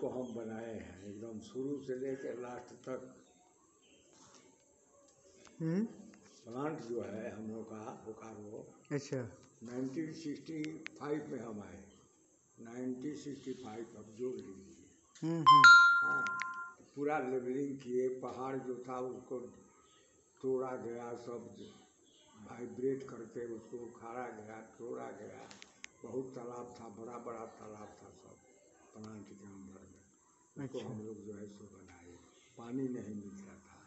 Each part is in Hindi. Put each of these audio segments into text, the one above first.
को हम बनाए हैं एकदम शुरू से लेकर लास्ट तक। हम्म? प्लांट जो है हम लोग का बोकारो अच्छा। 1965 में हम आए। 1965 अब जोड़ लीजिए। हम्म हम्म। हाँ पूरा लेवलिंग किए पहाड़ जो था उसको तोड़ा गया सब वाइब्रेट करके उसको उखाड़ा गया तोड़ा गया। बहुत तालाब था बड़ा बड़ा तालाब था सब। प्लांट के अंदर में उसको अच्छा। हम लोग जो है सो बनाए। पानी नहीं मिलता था।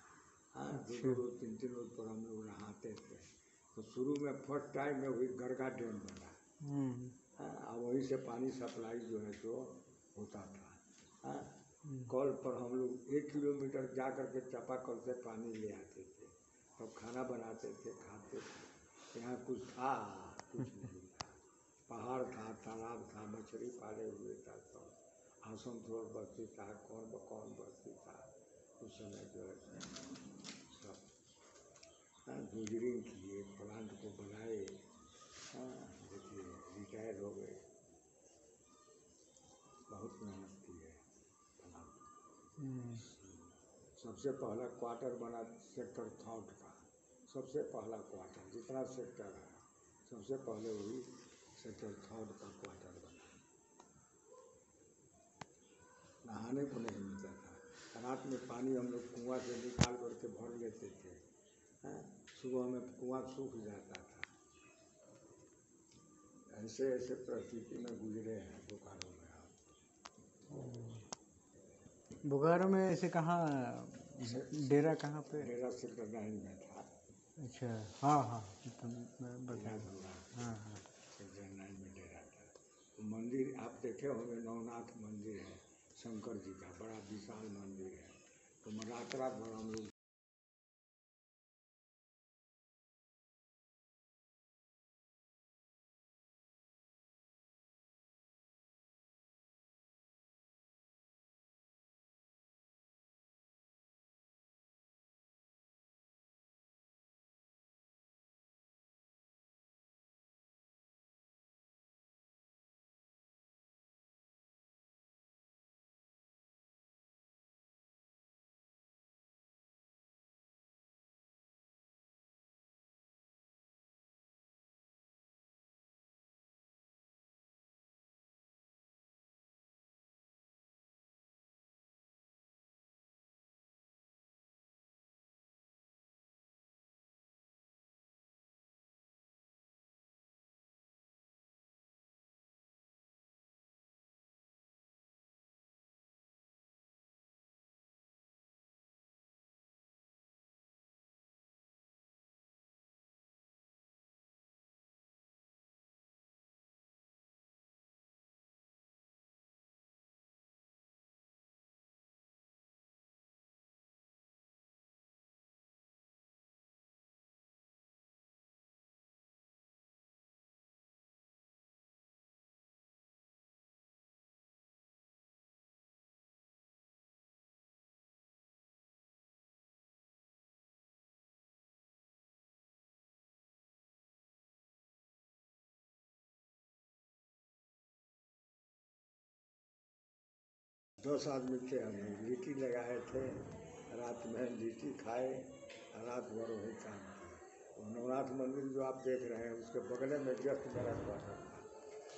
हाँ दो अच्छा। दो रोज तीन तीन रोज पर हम लोग नहाते थे। तो शुरू में फ़र्स्ट टाइम में वही गरगा डैम बना। हम्म। हाँ, वहीं से पानी सप्लाई जो है सो होता था। हाँ, हम्म। कल पर हम लोग एक किलोमीटर जा कर के चापाकल से पानी ले आते थे। तब खाना बनाते थे खाते थे। यहाँ कुछ था कुछ नहीं था। पहाड़ था तालाब था मछली पाले हुए था सब। आसनसोल बस्ती था कौन कौन बस्ती था उस समय जो है सब हाँ, गुजरिंग किए प्लांट को बनाए हाँ देखिए रिटायर हो गए। बहुत मेहनत की है प्लांट। हम्म। सबसे पहला क्वार्टर बना सेक्टर थर्ड का। सबसे पहला क्वार्टर जितना सेक्टर है सबसे पहले वही सेक्टर थर्ड का क्वार्टर बना। नहाने को नहीं मिलता था। रात में पानी हम लोग कुआँ से निकाल करके भर लेते थे हैं? सुबह में कुआँ सूख जाता था। ऐसे ऐसे परिस्थिति में गुजरे हैं बोकारो में आप बोकारो में ऐसे कहाँ डेरा कहाँ पे? सेक्टर नाइन में था। अच्छा हाँ हाँ तो मैं बता याद हाँ हाँ। नाइन में डेरा था। तो मंदिर आप देखे होंगे नवनाथ मंदिर है। शंकर जी का बड़ा विशाल मंदिर है। तो रात रात भर हम लोग दस आदमी थे हम लीची लगाए थे रात में लीची खाए रात भर वही काम किए वो नवनाथ मंदिर जो आप देख रहे हैं उसके बगले में जस्ट मेरा क्वार्टर था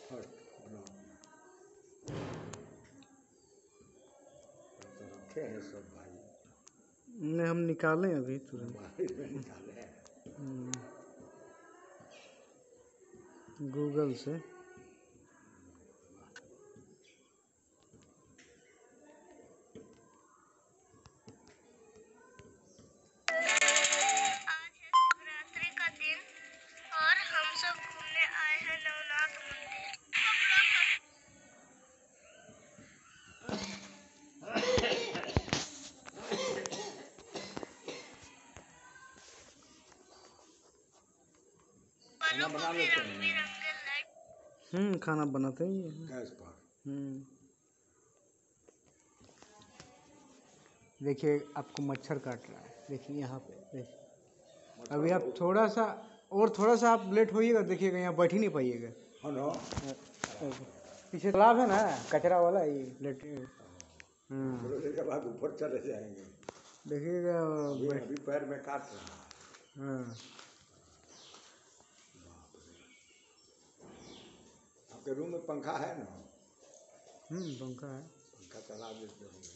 फ़र्स्ट ब्लॉक में। तो रखे हैं सब भाई। नहीं हम निकालें अभी तुरंत। निकाले हम्म। गूगल से। खाना बना लेते हैं। हम्म खाना बनाते ही हैं गैस पर हम्म। देखिए आपको मच्छर काट रहा है। देखिए यहाँ पे देखिए। अभी आप थोड़ा सा और थोड़ा सा आप लेट होइएगा देखिएगा यहाँ बैठ ही नहीं पाइएगा। हाँ पीछे तालाब है ना कचरा वाला ये लेट हाँ के बाद ऊपर चले जाएँगे। देखिएगा अभी पैर में काट रहा है। हाँ। आपके रूम में पंखा है ना? हम्म पंखा है। पंखा चला देते होंगे